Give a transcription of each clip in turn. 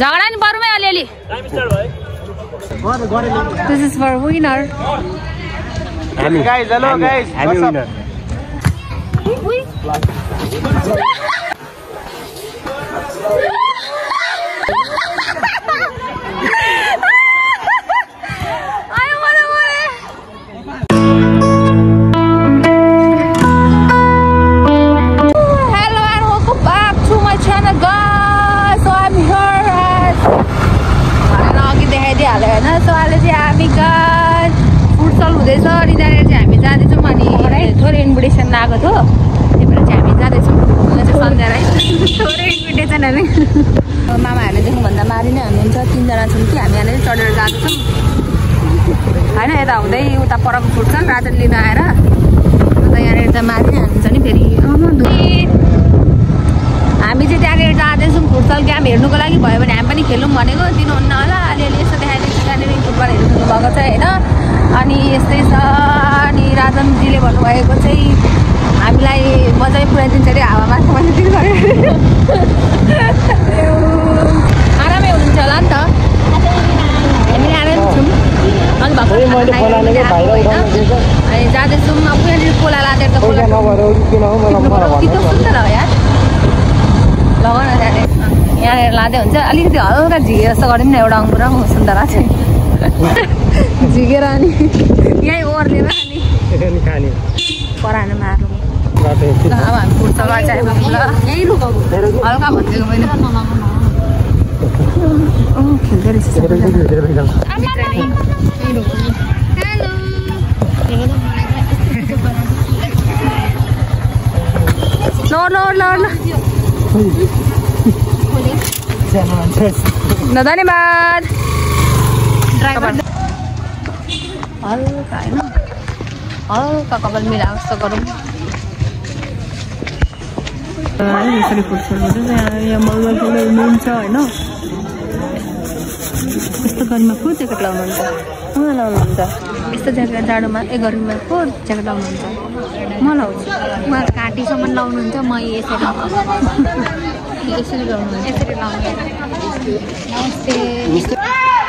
झगडा नि बरुमै अलिअलि दिस इज फर विनर हामी गाइज हेलो गाइज हामी विनर देखाइदिइहाल्यो होइन सो अहिले चाहिँ हामी गाइस फुटसल हुँदैछ अनि त्यहाँनिर चाहिँ हामी जाँदैछौँ अनि थोरै। इन्भिटेसन आएको थियो त्यही भएर चाहिँ हामी जाँदैछौँ। राई थोरै इन्भिटेसनहरू मामाहरूले देख्नुभन्दा मारि नै हुनुहुन्छ तिनजना छौँ कि हामी यहाँनिर चढेर जाँदैछौँ। होइन यता हुँदै उता परको फुट्छन् राजन लिन आएर। अन्त यहाँनिर त हाल्नुहुन्छ नि फेरि। अँ, धुई। हामी चाहिँ त्यहाँनिर जाँदैछौँ फुटसल गेम हेर्नुको लागि भयो भने हामी पनि खेलौँ भनेको। दिनुहुन्न होला। अलिअलि यसो त्यहाँनिर फुटबल हेर्नु भएको छ होइन? अनि यस्तै छ अनि राजनजीले भन्नुभएको चाहिँ हामीलाई मजाले पुऱ्याइदिन्छ अरे हावामा पऱ्यो आरामै हुनुहुन्छ होला नि त। हामी आरामै छौँ। अनि दिएको। अनि जाँदैछौँ अब यहाँनिर कोला लाँदै त कोला लगाउन जाने यहाँनिर लाँदै हुन्छ अलिकति हल्का झिकेर जस्तो गरिदिउँ न एउटा अङ्गुर सुन्दर चाहिँ झिकेर अनि यहीँ ओर्लेर खाने पराएन मार्नु ल अब हामी फुट्छ चाहिँ ल यहीँ रुकाउनु हल्का भनिदिएको मैले खेल्दै रहेछ। ल धन्यवाद ड्राइभर हल्का होइन हल्का कपाल मिलाएको जस्तो गरौँ यसरी फुटसलबाट चाहिँ यहाँ मलमा फुलहरू हुन्छ होइन यस्तो गर्मीमा को ज्याकेट लाउनुहुन्छ म लाउनुहुन्छ यस्तो ज्याकेट जाडोमा ए गर्मीमा को ज्याकेट लाउनुहुन्छ म लाउँछु म घाँटीसम्म लाउनुहुन्छ म यसरी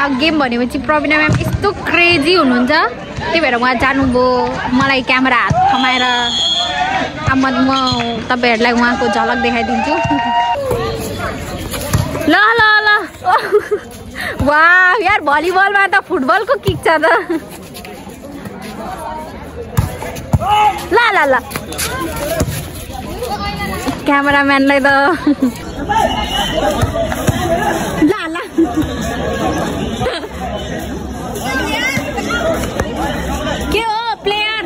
अब गेम भनेपछि प्रवीणा म्याम यस्तो क्रेजी हुनुहुन्छ। त्यही भएर उहाँ जानुभयो। मलाई क्यामेरा हात थमाएर। अब म तपाईँहरूलाई उहाँको झलक देखाइदिन्छु। ल ल ल। वा यार भलिबलमा त फुटबलको किक छ त। ल ल ल। क्यामेराम्यानलाई त ल ल के हो प्लेयर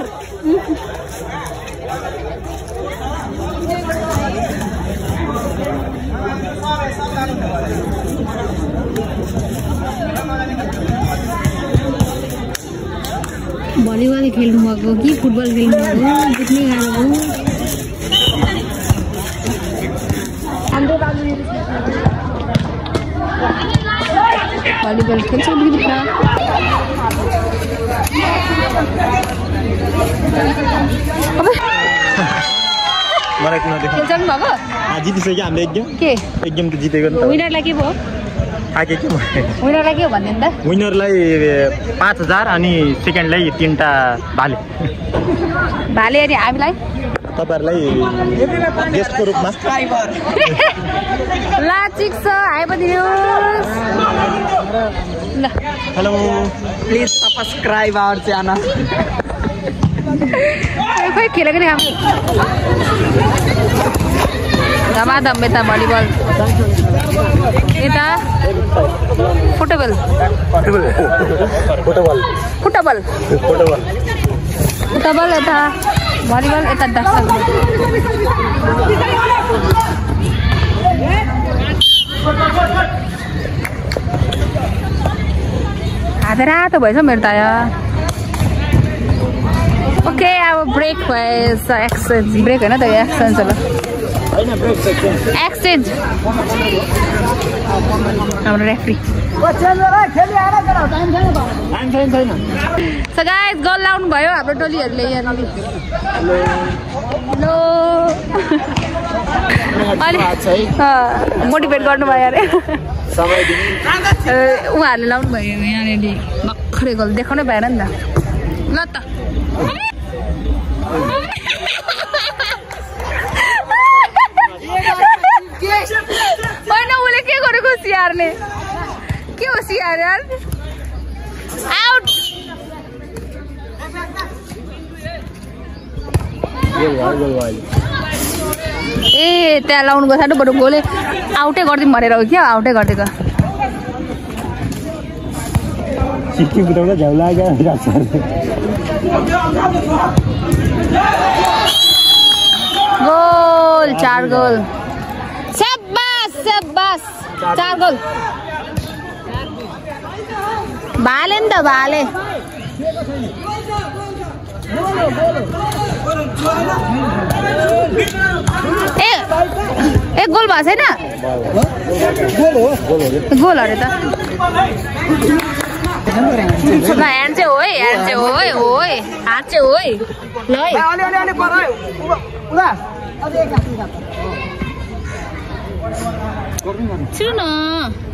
भलिबल खेल्नु भएको कि फुटबल खेल्नु भएको बुझ्नै भलिबल खेल्छ किन देखा खेल्छन् भएको जितिसक्यो हामीले एक गेम के? एक गेम त जितेको नि विनरलाई के भयो आके के विनरलाई के हो भनिदिनु त? विनरलाई पाँच हजार अनि सेकेन्डलाई तिनवटा भाले। भाले अनि हामीलाई? तपाईँहरूलाई गेस्टको रूपमा। छ hello please subscribe our channel खोइ खोइ खेलेको नि हामी धमाधम यता भलिबल। यता football football football football football हात रातो भएछ मेरो त ओके अब ब्रेक भएछ एक्सचेन्ज ब्रेक होइन त एक्सचेन्ज होला एक्सचेन्ज हाम्रो रेफ्री सो गाइस गोल लाउनु भयो हाम्रो टोलीहरूले यहाँनिर। हेलो अलिक मोटिभेट गर्नुभयो अरे। उहाँहरूले लाउनु भयो यहाँनिर भर्खरै गल देखाउनै भएन नि त। ल त। के सियार यार आउट ए त्यहाँ लाउनु गएको सानो बरु गोले। आउटै गरिदिउँ भनेर हो क्या? आउटै गरिदिएको सिक्किम बुझाउँदा झ्याउ लाग्यो गोल चार गोल। स्याबास स्याबास चार गोल। भाले नि त भाले ए एक गोल भएको छैन गोल अरे त ह्यान्ड चाहिँ हो है ह्यान्ड चाहिँ हो है हो है हात चाहिँ हो है न उई। आयो मरे मरे शम्भुले ले सब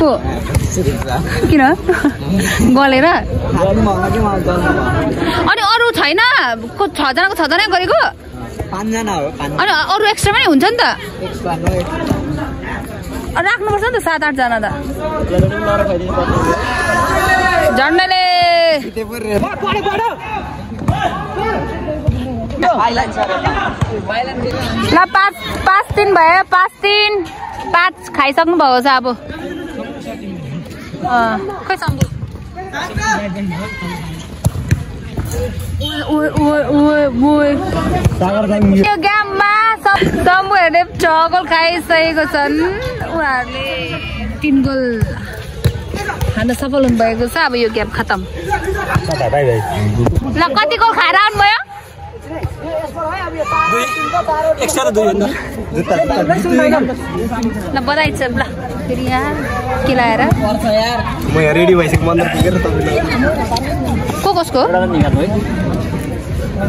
को किन गलेर अनि अरू छैन छजनाको छजना गरेको अनि अरू एक्स्ट्रा पनि हुन्छ नि त राख्नुपर्छ नि त सात आठजना त झन्डैले ल पाँच पाँच दिन भयो पाँच दिन पाँच खाइसक्नु भएको छ अब खै सम्झु यो गेममा समूहहरूले छ गोल खाइसकेको छन् उहाँहरूले तिन गोल खान सफल हुनुभएको छ अब यो गेम खतम ल कति गोल खाएर आउनुभयो ल बधाई छ ल फेरि यहाँ केलाएर म यहाँ रेडी भइसकेँ मन्दिर पुगेर को कसको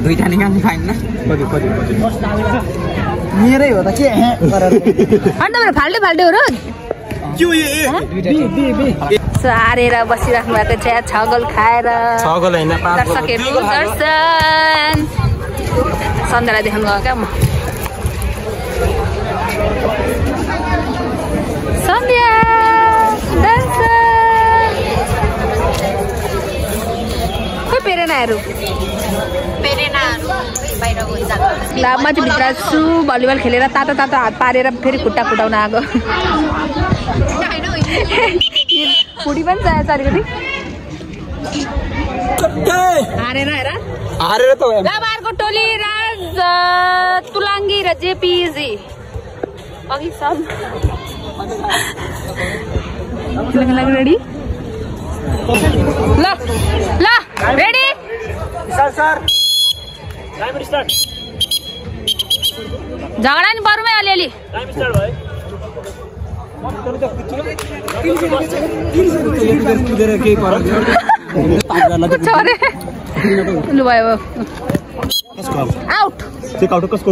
दुइटा निकाल्नु पाइन्न कति कति मेरै हो त के अनि तपाईँहरू फाल्टै फाल्टै हो र सो हारेर बसिराख्नु भएको छ छ गोल खाएर छ गोल होइन दर्शन सन्ध्यालाई देखाउनु गयो क्या म सन्ध्या दर्शन खोइ पेरेनाहरू ल म चाहिँ भित्र छु भलिबल खेलेर तातो तातो हात पारेर फेरि खुट्टा फुटाउन आएको फुटी पनि चाहियो चारिपट्टि हारेर हेर हारेर त लाभारको टोली राज तुलाङ्गी र जेपिजी अघि सम लागि रेडी ल ल रेडी झगडा नि बरुमै अलिअलि कुदेर केही फरक छ अरे लु भयो कसको अब आउट चेक आउट कसको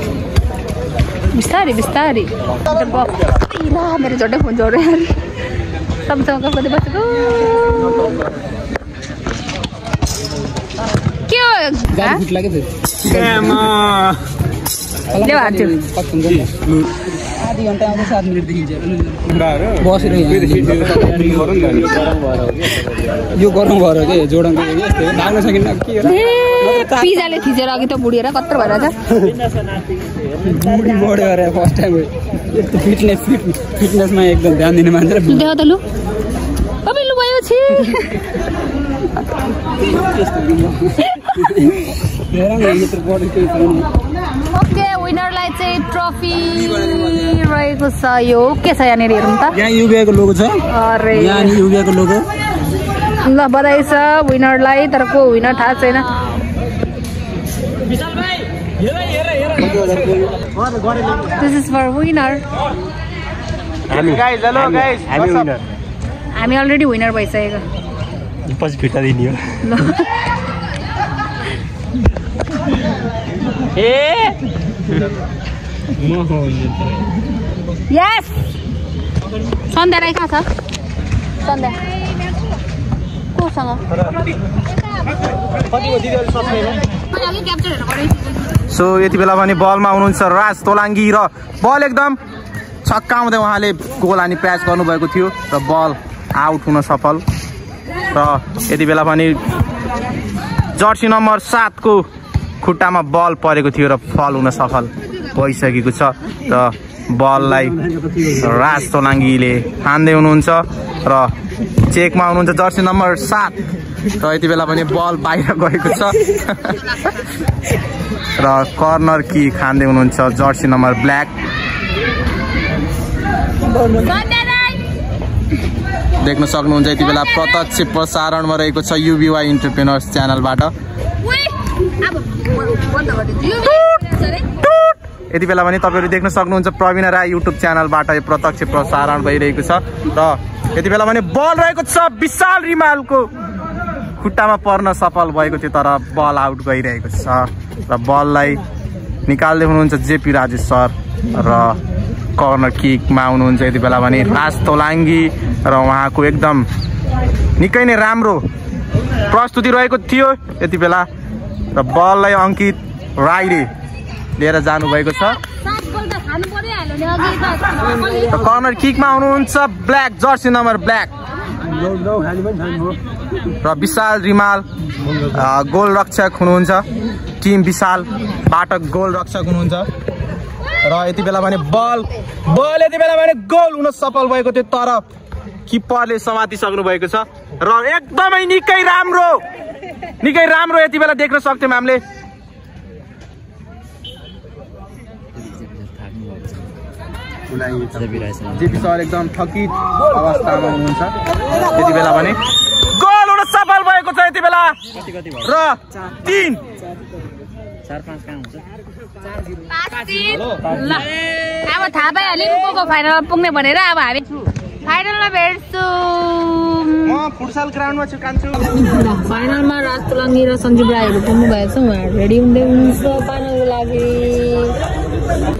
बिस्तारै बिस्तारै अन्त गफ ई ला मेरो झट्टै फोन जोड्यो यार सबसँग गफ गर्दै बसेको के हो गाडी फुट लाग्यो फेरि ल्याउ हान्थ्यो आधी घन्टा आउँदा सात मिनट देखिन्छ बसेर यो गरम भएर के जोडनको लागि यस्तै। लाग्न सकेन के? पिजाले थिचेर अघि त बुढी कत्रो भएर छ बुढी बढ्यो अरे फर्स्ट टाइम यस्तो फिटनेस फिट फिटनेसमा एकदम ध्यान दिने मान्छे त लु। अबे लु भयो छि। हेर ओके विनरलाई चाहिँ ट्रफी रहेको छ यो? के छ यहाँनिर हेरौँ त? यहाँ युबिआईको लोगो छ। अरे। यहाँ युबिआईको लोगो। ल बधाई छ विनरलाई तर को विनर थाहा छैन। दिस इज फर विनर हामी गाइस हेलो गाइस हामी विनर हामी अलरेडी विनर भइसकेको। पछि फिर्ता दिने हो। ल। यस सन्ध्या राई कहाँ छ सन्ध्या सो यति बेला पनि बलमा हुनुहुन्छ राज तोलाङ्गी र बल एकदम छक्का आउँदै उहाँले गोल हानी प्याच गर्नुभएको थियो र बल आउट हुन सफल। र यति बेला पनि जर्सी नम्बर सातको खुट्टामा बल परेको थियो र फल हुन सफल भइसकेको छ र बललाई राज तोलाङ्गीले हान्दै हुनुहुन्छ र चेकमा हुनुहुन्छ जर्सी नम्बर सात। र यति बेला पनि बल बाहिर गएको छ। र कर्नर कि खाँदै हुनुहुन्छ जर्सी नम्बर ब्ल्याक। देख्न सक्नुहुन्छ यति बेला प्रत्यक्ष प्रसारणमा रहेको छ युबिवाई इन्टरप्रेनर्स च्यानलबाट। यति बेला पनि तपाईँहरू देख्न सक्नुहुन्छ प्रवीण राई युट्युब च्यानलबाट यो प्रत्यक्ष प्रसारण भइरहेको छ। र यति बेला पनि बल रहेको छ विशाल रिमालको खुट्टामा पर्न सफल भएको थियो तर बल आउट गइरहेको छ। र बललाई निकाल्दै हुनुहुन्छ जेपी राजेश सर र कर्नर किकमा हुनुहुन्छ यति बेला भने राज तोलाङ्गी र उहाँको एकदम निकै नै राम्रो प्रस्तुति रहेको थियो। यति बेला र बललाई अङ्कित राईले लिएर जानुभएको छ। कर्नर किकमा हुनुहुन्छ ब्ल्याक जर्सी नम्बर ब्ल्याक। र विशाल रिमाल गोल रक्षक हुनुहुन्छ। टिम विशालबाट गोल रक्षक हुनुहुन्छ। र यति बेला भने बल बल यति बेला भने गोल हुन सफल भएको थियो तर किप्परले समातिसक्नु भएको छ। र एकदमै निकै राम्रो निकै राम्रो यति बेला देख्न सक्थ्यौँ हामीले। जेपी सर एकदम थकित अवस्थामा हुनुहुन्छ। त्यति बेला भने गोल हुन सफल भएको छ यति बेला। र तिन। अब थाहा भइहाल्यो नि को को फाइनलमा पुग्ने भनेर अब हामी फाइनलमा भेट्छु म फुटसल ग्राउन्डमा छु कान्छु फाइनलमा राज तुलाङ्गी र सञ्जीव राईहरू पुग्नु भएको छ उहाँहरू रेडी हुँदै हुनुहुन्छ फाइनलको लागि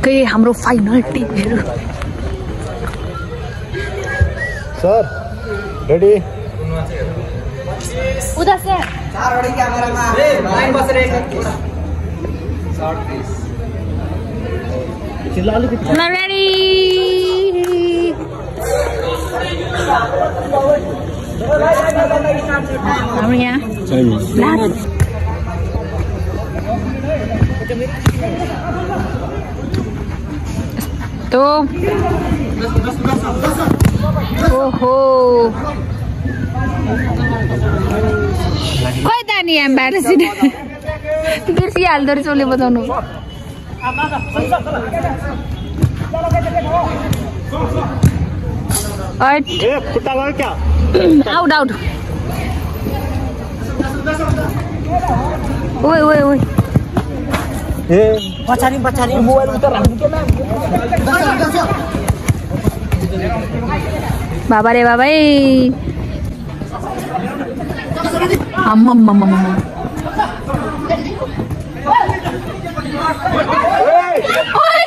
के हाम्रो फाइनल टिमहरू सर रेडी उता सर ल रेडी हाम्रो यहाँ तो ओहो खोइ त नि बिर्सिहाल्दो रहेछ उसले बजाउनु Alright. ए खुट्टा गयो क्या? आउट आउट ओइ ओइ ओइ ए बाबा रे बाबा आम्माम्माम्माम्मा ओइ!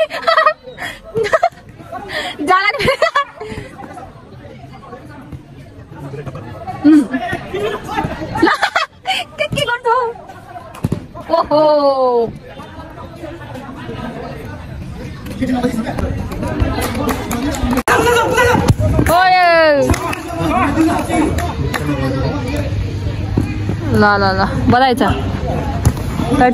Ừ. Cái kia con thú. Wow. Ôi Là là là, bắt đây chả. Đây.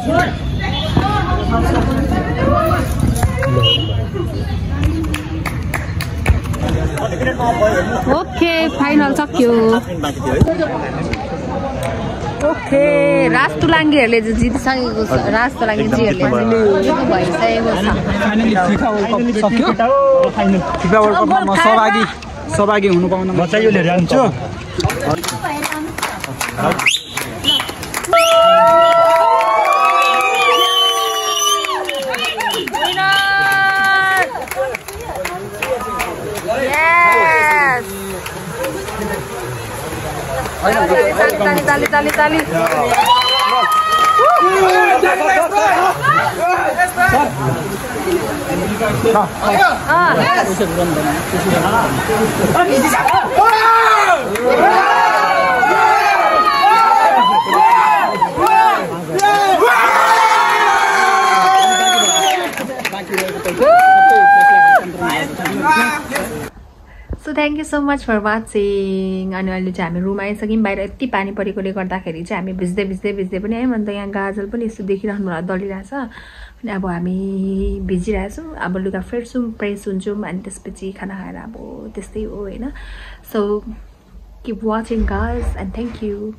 Okay final सक्यो ओके राज तुलाङ्गीहरूले चाहिँ जितिसकेको छ। राज तुलाङ्गीजीहरूले चाहिँ जित्नु भइसकेको Tali, tali, tali, tali. Ah. Thank you so much for watching अनि अहिले चाहिँ हामी रुम आइसक्यौँ बाहिर यति पानी परेकोले गर्दाखेरि चाहिँ हामी भिज्दै भिज्दै भिज्दै पनि आयौँ अन्त यहाँ गाजल पनि यस्तो देखिरहनु मलाई दलिरहेछ। अनि अब हामी भिजिरहेछौँ। अब लुगा फेर्छौँ फ्रेस हुन्छौँ अनि त्यसपछि खाना खाएर अब त्यस्तै हो होइन। So keep watching guys and thank you